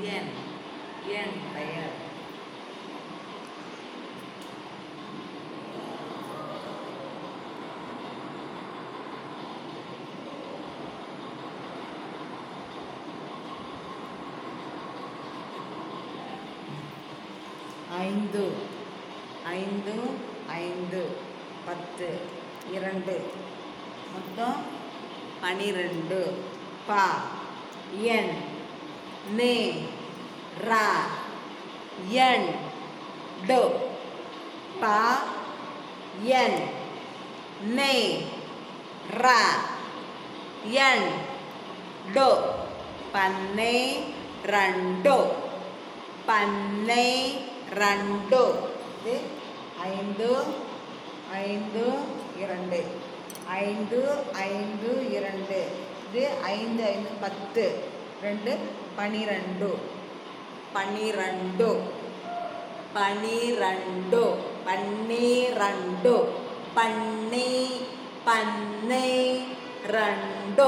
என் என் பெயர் ஐந்து ஐந்து ஐந்து பத்து இரண்டு. மொத்தம் பனிரெண்டு. பா என். நே ரா என் டு. பா என். நே ரா என் டு. பன்னை ரெண்டு. பன்னை ரெண்டு. இது ஐந்து ஐந்து இரண்டு. ஐந்து ஐந்து இரண்டு. இது ஐந்து ஐந்து பத்து. ரெண்டு பனிரெண்டு பனிரெண்டு பனிரெண்டு பன்னிரெண்டு பன்னி பன்னை ரெண்டு